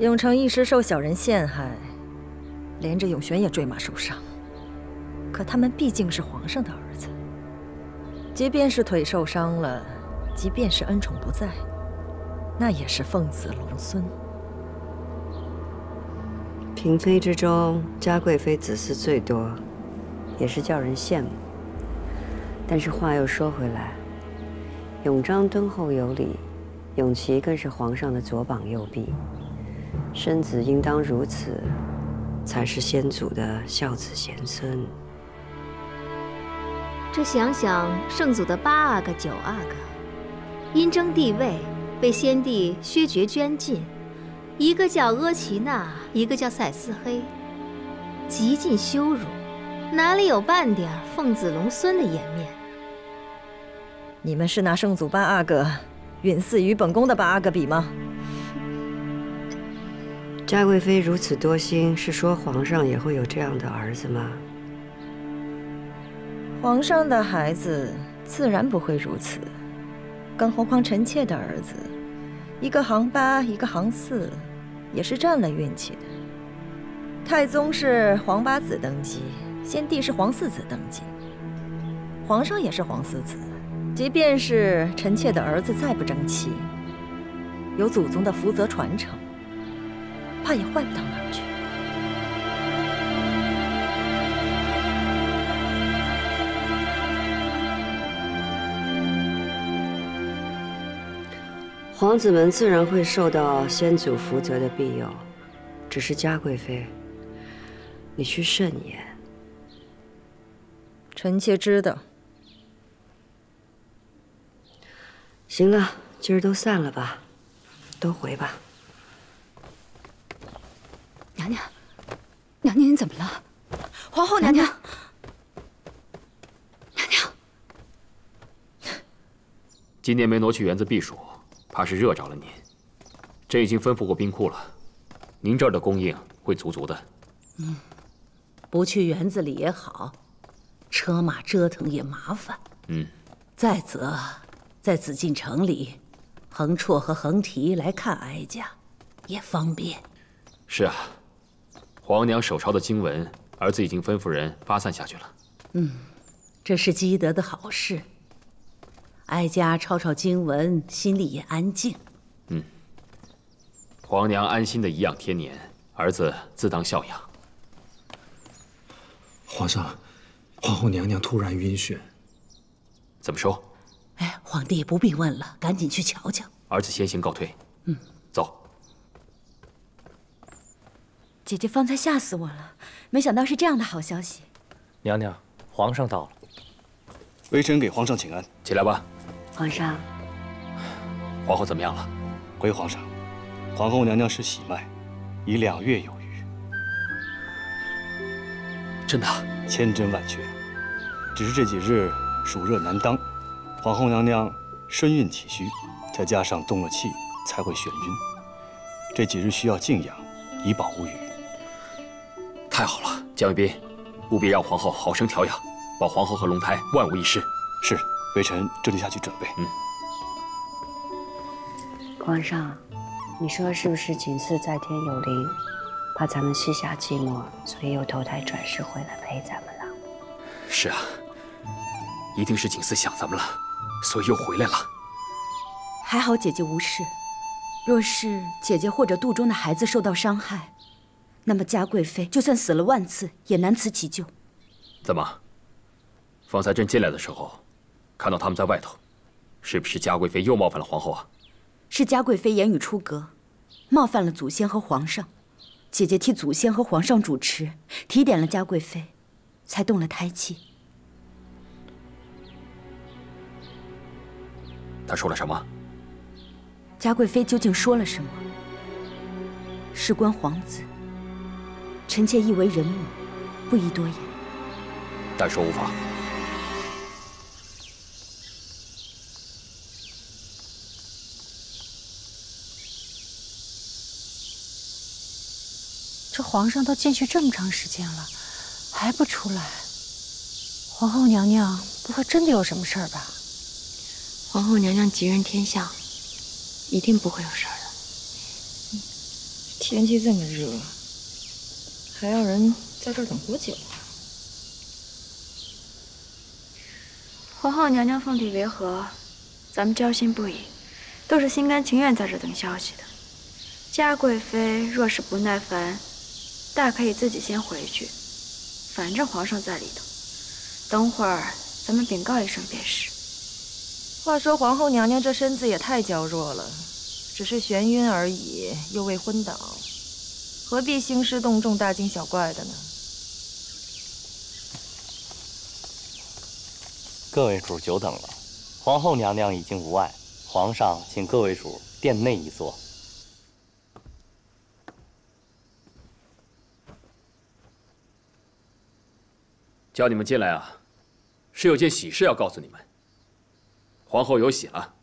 永成一时受小人陷害，连着永璇也坠马受伤。可他们毕竟是皇上的儿子，即便是腿受伤了，即便是恩宠不在，那也是奉子龙孙。嫔妃之中，嘉贵妃子嗣最多，也是叫人羡慕。但是话又说回来，永璋敦厚有礼，永琪更是皇上的左膀右臂，生子应当如此，才是先祖的孝子贤孙。这想想，圣祖的八阿哥、九阿哥，因争帝位被先帝削爵捐禁。一个叫阿奇娜，一个叫赛斯黑，极尽羞辱，哪里有半点奉子龙孙的颜面？你们是拿圣祖八阿哥允嗣与本宫的八阿哥比吗？嘉贵妃如此多心，是说皇上也会有这样的儿子吗？皇上的孩子自然不会如此，更何况臣妾的儿子，一个行八，一个行四。也是占了运气的。太宗是皇八子登基，先帝是皇四子登基，皇上也是皇四子。即便是臣妾的儿子再不争气，有祖宗的福泽传承，怕也坏不到哪儿去。皇子们自然会受到先祖福泽的庇佑，只是嘉贵妃，你需慎言。臣妾知道。行了，今儿都散了吧，都回吧。娘娘，娘娘，你怎么了？皇后娘娘，娘娘，今年没挪去园子避暑。怕是热着了您，朕已经吩咐过冰库了，您这儿的供应会足足的。嗯，不去园子里也好，车马折腾也麻烦。嗯，再则，在紫禁城里，恒绰和恒提来看哀家，也方便。是啊，皇娘手抄的经文，儿子已经吩咐人发散下去了。嗯，这是积德的好事。哀家抄抄经文，心里也安静。嗯，皇娘安心的颐养天年，儿子自当孝养。皇上，皇后娘娘突然晕眩，怎么说？哎，皇帝不必问了，赶紧去瞧瞧。儿子先行告退。嗯，姐姐方才吓死我了，没想到是这样的好消息。娘娘，皇上到了。微臣给皇上请安。起来吧。皇上，皇后怎么样了？回皇上，皇后娘娘是喜脉，已两月有余。真的？千真万确。只是这几日暑热难当，皇后娘娘身孕体虚，再加上动了气，才会眩晕。这几日需要静养，以保无虞。太好了，江卫斌，务必让皇后好生调养，保皇后和龙胎万无一失。是。微臣这就下去准备。嗯，皇上，你说是不是景祀在天有灵，怕咱们膝下寂寞，所以又投胎转世回来陪咱们了？是啊，一定是景祀想咱们了，所以又回来了。还好姐姐无事，若是姐姐或者肚中的孩子受到伤害，那么嘉贵妃就算死了万次也难辞其咎。怎么？方才朕进来的时候。看到他们在外头，是不是嘉贵妃又冒犯了皇后啊？是嘉贵妃言语出格，冒犯了祖先和皇上。姐姐替祖先和皇上主持，提点了嘉贵妃，才动了胎气。她说了什么？嘉贵妃究竟说了什么？事关皇子，臣妾亦为人母，不宜多言。但说无妨。这皇上都进去这么长时间了，还不出来？皇后娘娘不会真的有什么事儿吧？皇后娘娘吉人天相，一定不会有事儿的。天气这么热，还要人在这儿等多久啊？皇后娘娘凤体为何？咱们焦心不已，都是心甘情愿在这等消息的。嘉贵妃若是不耐烦，大可以自己先回去，反正皇上在里头。等会儿咱们禀告一声便是。话说皇后娘娘这身子也太娇弱了，只是眩晕而已，又未昏倒，何必兴师动众、大惊小怪的呢？各位主久等了，皇后娘娘已经无碍，皇上请各位主殿内一坐。叫你们进来啊，是有件喜事要告诉你们。皇后有喜了，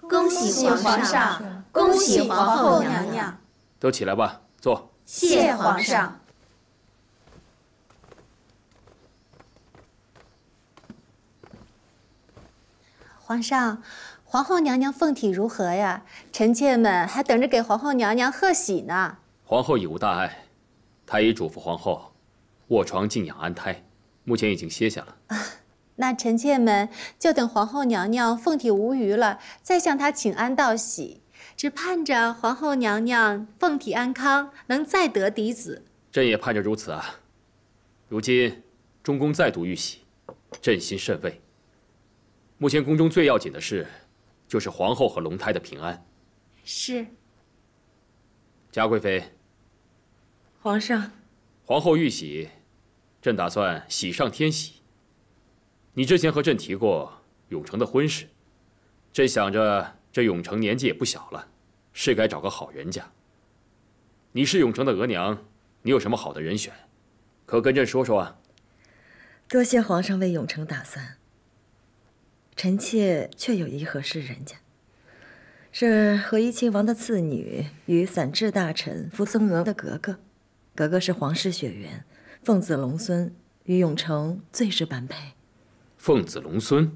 恭喜皇上，恭喜皇后娘娘。都起来吧，坐。谢皇上。皇上，皇后娘娘凤体如何呀？臣妾们还等着给皇后娘娘贺喜呢。皇后已无大碍，太医嘱咐皇后卧床静养安胎，目前已经歇下了。啊，那臣妾们就等皇后娘娘凤体无虞了，再向她请安道喜，只盼着皇后娘娘凤体安康，能再得嫡子。朕也盼着如此啊。如今中宫再度遇喜，朕心甚慰。目前宫中最要紧的事，就是皇后和龙胎的平安。是。嘉贵妃。皇上。皇后遇喜，朕打算喜上添喜。你之前和朕提过永成的婚事，朕想着这永成年纪也不小了，是该找个好人家。你是永成的额娘，你有什么好的人选，可跟朕说说啊？多谢皇上为永成打算。臣妾确有一合适人家，是和亲王的次女与散治大臣福僧娥的格格。格格是皇室血缘，凤子龙孙，与永成最是般配。凤子龙孙，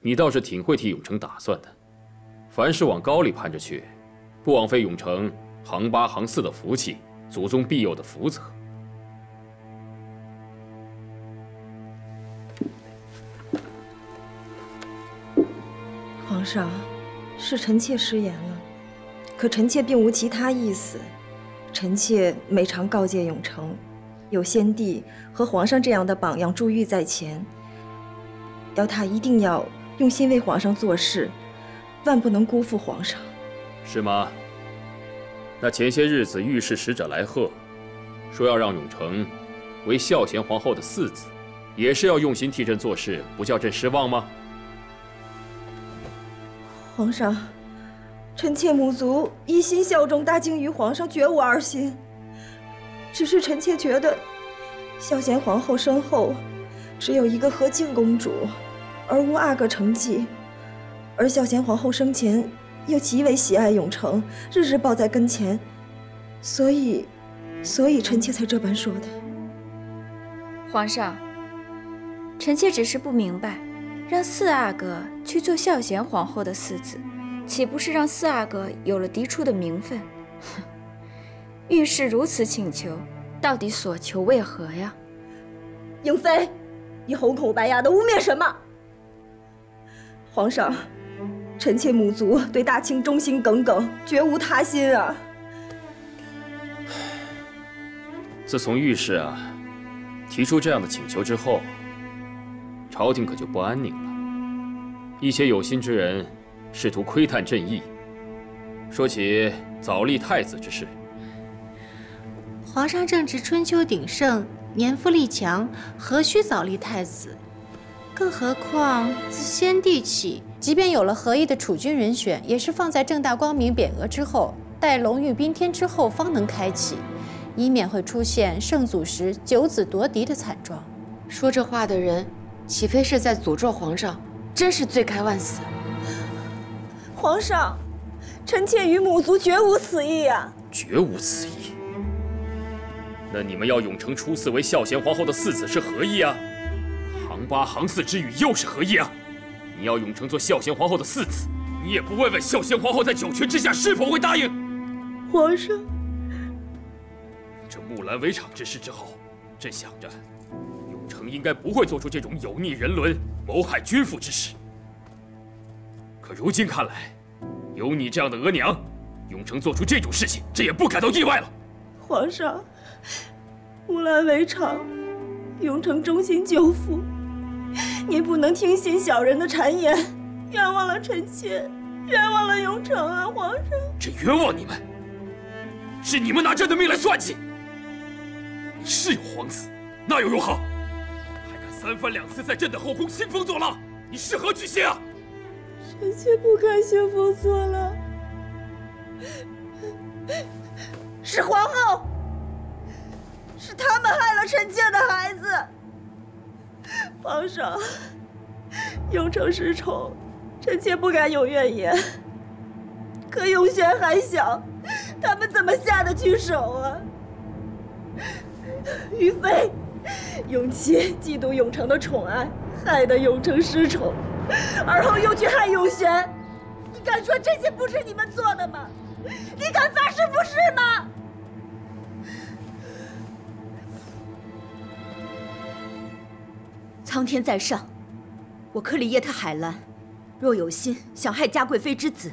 你倒是挺会替永成打算的。凡事往高里攀着去，不枉费永成行八行四的福气，祖宗庇佑的福泽。皇上，是臣妾失言了，可臣妾并无其他意思。臣妾每常告诫永成，有先帝和皇上这样的榜样珠玉在前，要他一定要用心为皇上做事，万不能辜负皇上。是吗？那前些日子御史使者来贺，说要让永成为孝贤皇后的嗣子，也是要用心替朕做事，不叫朕失望吗？皇上，臣妾母族一心效忠大清于皇上，绝无二心。只是臣妾觉得，孝贤皇后身后只有一个和敬公主，而无阿哥成继。而孝贤皇后生前又极为喜爱永成，日日抱在跟前，所以，所以臣妾才这般说的。皇上，臣妾只是不明白。让四阿哥去做孝贤皇后的嗣子，岂不是让四阿哥有了嫡出的名分？哼！御史如此请求，到底所求为何呀？英妃，你红口白牙的污蔑什么？皇上，臣妾母族对大清忠心耿耿，绝无他心啊！自从御史啊提出这样的请求之后。朝廷可就不安宁了，一些有心之人试图窥探朕意，说起早立太子之事。皇上正值春秋鼎盛，年富力强，何须早立太子？更何况自先帝起，即便有了合意的储君人选，也是放在正大光明匾额之后，待龙御宾天之后方能开启，以免会出现圣祖时九子夺嫡的惨状。说这话的人。岂非是在诅咒皇上？真是罪该万死！皇上，臣妾与母族绝无此意啊！绝无此意？那你们要永成出嗣为孝贤皇后的嗣子是何意啊？行八行四之语又是何意啊？你要永成做孝贤皇后的嗣子，你也不问问孝贤皇后在九泉之下是否会答应？皇上，这木兰围场之事之后，朕想着永成应该不会做出这种有逆人伦、谋害君父之事。可如今看来，有你这样的额娘，永成做出这种事情，朕也不感到意外了。皇上，木兰围场，永成忠心救父，您不能听信小人的谗言，冤枉了臣妾，冤枉了永成啊！皇上，朕冤枉你们，是你们拿朕的命来算计。你是有皇子，那又如何？还敢三番两次在朕的后宫兴风作浪，你是何居心啊？臣妾不敢兴风作浪。是皇后，是他们害了臣妾的孩子。皇上，永成失宠，臣妾不敢有怨言。可永璇还小，他们怎么下得去手啊？于妃，永琪嫉妒永成的宠爱，害得永成失宠，而后又去害永璇。你敢说这些不是你们做的吗？你敢发誓不是吗？苍天在上，我克里耶特海兰，若有心想害嘉贵妃之子，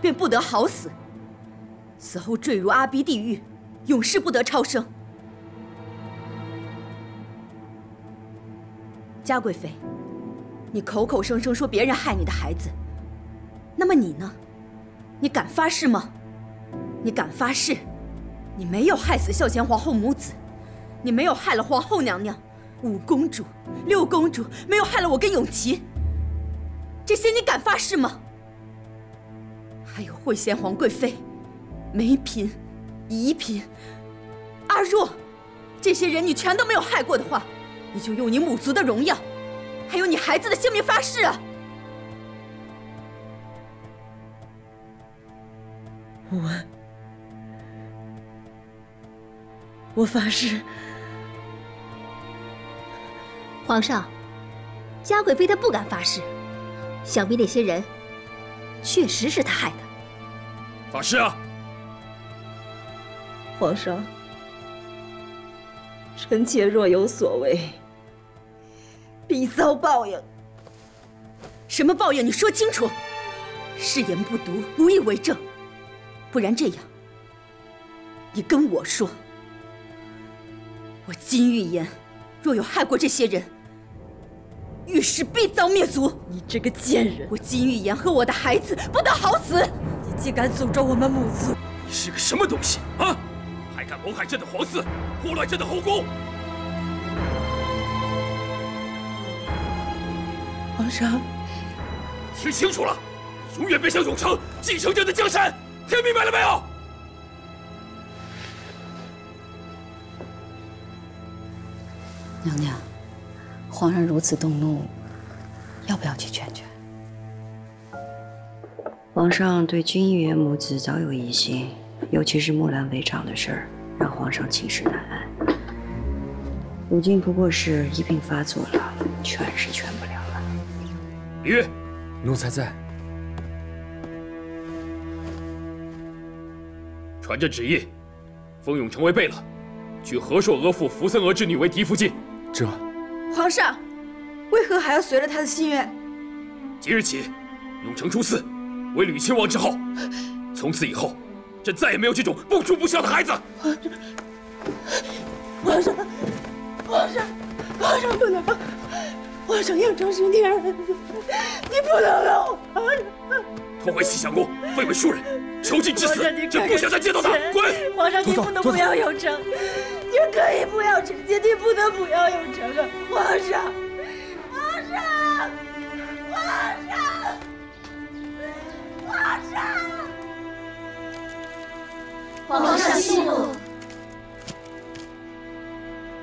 便不得好死。死后坠入阿鼻地狱，永世不得超生。嘉贵妃，你口口声声说别人害你的孩子，那么你呢？你敢发誓吗？你敢发誓，你没有害死孝贤皇后母子，你没有害了皇后娘娘？五公主、六公主没有害了我跟永琪，这些你敢发誓吗？还有惠贤皇贵妃、梅嫔、宜嫔、阿若，这些人你全都没有害过的话，你就用你母族的荣耀，还有你孩子的性命发誓啊！我，我发誓。皇上，嘉贵妃她不敢发誓，想必那些人确实是她害的。发誓啊！皇上，臣妾若有所为，必遭报应。什么报应？你说清楚！誓言不读，无以为证。不然这样，你跟我说，我金玉妍若有害过这些人。御史必遭灭族！你这个贱人！我金玉妍和我的孩子不得好死！你竟敢诅咒我们母族！你是个什么东西啊？还敢谋害朕的皇嗣，祸乱朕的后宫！皇上，听清楚了，永远别想永成继承朕的江山！听明白了没有？娘娘。皇上如此动怒，要不要去劝劝？皇上对君玉元母子早有疑心，尤其是木兰围场的事儿，让皇上寝食难安。如今不过是一病发作了，劝是劝不了了。李煜，奴才在。传朕旨意，封永成为贝勒，娶和硕额驸福森额之女为嫡福晋。这。皇上，为何还要随了他的心愿？即日起，永成出嗣，为吕亲王之后。从此以后，朕再也没有这种不忠不孝的孩子。皇上，皇上，皇上皇上不能！皇上要成是你儿子，你不能让皇上！拖回西祥宫，废为庶人，囚禁致死！朕不想再见到他，滚！皇上，你不能不要永成。你可以不要臣妾，你不能不要永成啊！皇上，皇上，皇上，皇上，皇上息怒。